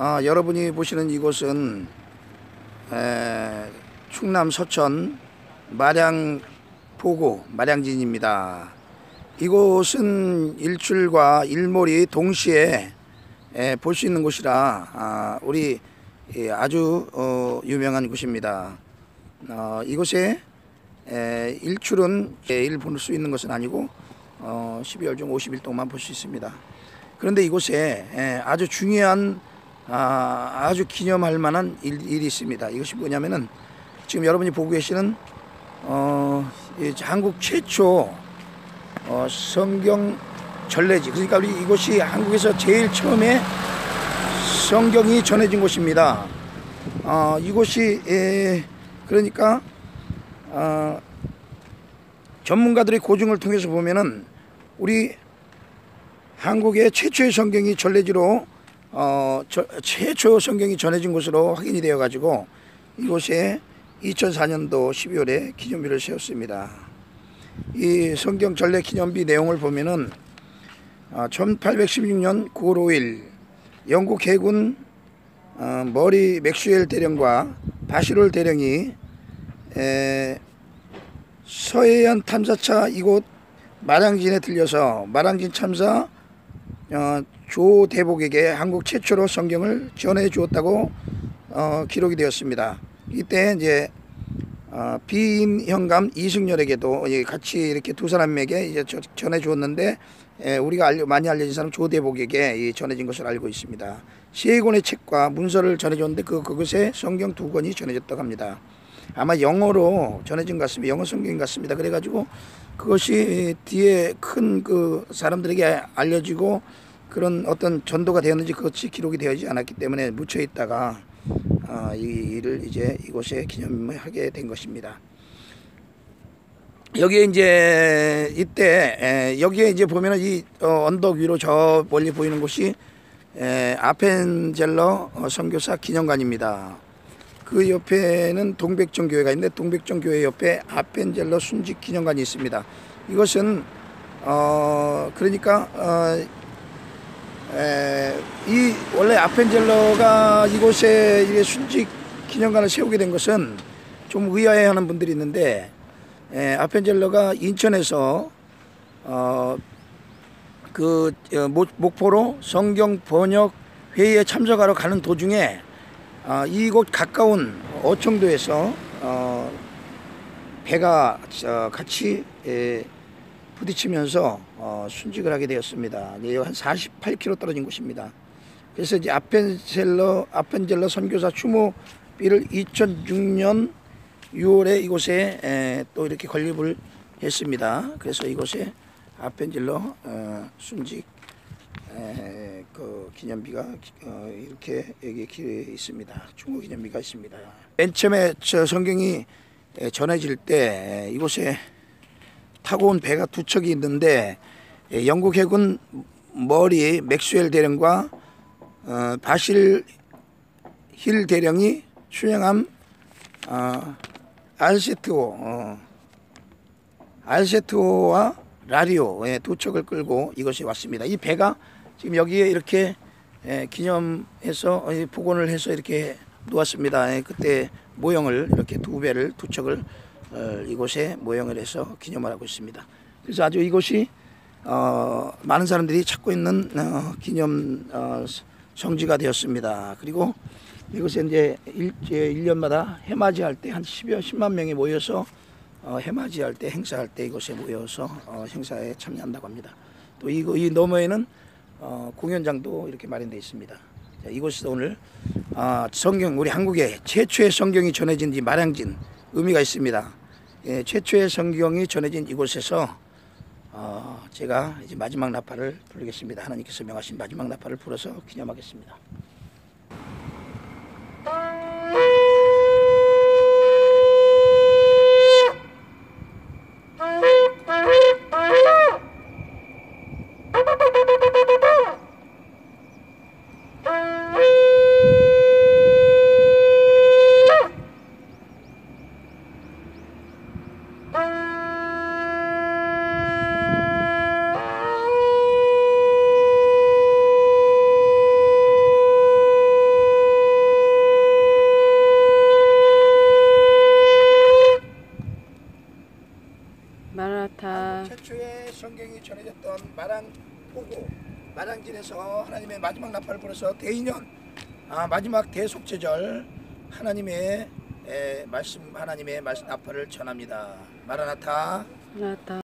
아, 여러분이 보시는 이곳은 에, 충남 서천 마량 포구 마량진입니다. 이곳은 일출과 일몰이 동시에 볼 수 있는 곳이라 아, 우리 예, 아주 어, 유명한 곳입니다. 어, 이곳에 에, 일출은 매일 볼 수 있는 것은 아니고 어, 12월 중 50일 동안 볼 수 있습니다. 그런데 이곳에 에, 아주 중요한 아, 아주 기념할 만한 일, 일이 있습니다. 이것이 뭐냐면은 지금 여러분이 보고 계시는 어, 이 한국 최초 어, 성경 전래지 그러니까 우리 이곳이 한국에서 제일 처음에 성경이 전해진 곳입니다. 어, 이곳이 에, 그러니까 어, 전문가들의 고증을 통해서 보면은 우리 한국의 최초의 성경이 전래지로 어, 저, 최초 성경이 전해진 곳으로 확인이 되어 가지고 이곳에 2004년도 12월에 기념비를 세웠습니다. 이 성경 전래 기념비 내용을 보면은 어, 1816년 9월 5일 영국 해군 어, 머리 맥슈엘 대령과 바시롤 대령이 에, 서해안 탐사차 이곳 마량진에 들려서 마량진 참사 어, 조 대복에게 한국 최초로 성경을 전해 주었다고 어, 기록이 되었습니다. 이때 이제 어, 비임 현감 이승열에게도 같이 이렇게 두 사람에게 이제 전해 주었는데 에, 우리가 알려, 많이 알려진 사람 조대복에게 전해진 것을 알고 있습니다. 세 권의 책과 문서를 전해줬는데 그 그것에 성경 두 권이 전해졌다고 합니다. 아마 영어로 전해진 것 같습니다. 영어 성경 같습니다. 그래가지고 그것이 뒤에 큰 그 사람들에게 알려지고 그런 어떤 전도가 되었는지 그것이 기록이 되어지 않았기 때문에 묻혀 있다가 어, 이 일을 이제 이곳에 기념하게 된 것입니다. 여기에 이제 이때 에, 여기에 이제 보면은 이 어, 언덕 위로 저 멀리 보이는 곳이 에, 아펜젤러 어, 선교사 기념관입니다. 그 옆에는 동백정 교회가 있는데 동백정 교회 옆에 아펜젤러 순직 기념관이 있습니다. 이것은 어 그러니까 어, 에, 이 원래 아펜젤러가 이곳에 이게 순직 기념관을 세우게 된 것은 좀 의아해하는 분들이 있는데 에, 아펜젤러가 인천에서 어, 그 어, 목포로 성경 번역 회의에 참석하러 가는 도중에 어, 이곳 가까운 어청도에서 어, 배가 어, 같이 에, 부딪히면서 어, 순직을 하게 되었습니다. 한 48km 떨어진 곳입니다. 그래서 이제 아펜셀러 아펜젤러 선교사 추모 비를 2006년 6월에 이곳에 에, 또 이렇게 건립을 했습니다. 그래서 이곳에 아펜젤러 어, 순직 에, 그 기념비가 어, 이렇게 여기 있습니다. 중국 기념비가 있습니다. 맨 처음에 저 성경이 전해질 때 이곳에 타고 온 배가 두 척이 있는데 예, 영국 해군 머리 맥스웰 대령과 어, 바실 힐 대령이 수행함 어, 알세트호 어, 알세트호와 라리오의 두 척을 끌고 이것이 왔습니다. 이 배가 지금 여기에 이렇게 예, 기념해서 어, 복원을 해서 이렇게 놓았습니다. 예, 그때 모형을 이렇게 두 배를 두 척을 어, 이곳에 모형을 해서 기념을 하고 있습니다. 그래서 아주 이곳이 어, 많은 사람들이 찾고 있는 어, 기념 어, 성지가 되었습니다. 그리고 이곳에 이제 일, 1년마다 해맞이 할 때 한 10여 10만 명이 모여서 어, 해맞이 할 때 행사할 때 이곳에 모여서 어, 행사에 참여한다고 합니다. 또 이, 이 너머에는 어, 공연장도 이렇게 마련되어 있습니다. 자, 이곳에서 오늘 어, 성경 우리 한국의 최초의 성경이 전해진 이 마량진 의미가 있습니다. 예, 최초의 성경이 전해진 이곳에서 어, 제가 이제 마지막 나팔을 부르겠습니다. 하나님께서 명하신 마지막 나팔을 불어서 기념하겠습니다. 최초의 성경이 전해졌던 마랑 포고 마랑진에서 하나님의 마지막 나팔을 불어서 대인연 아, 마지막 대속제절 하나님의 에, 말씀 하나님의 말씀 나팔을 전합니다. 마라나타 마라나타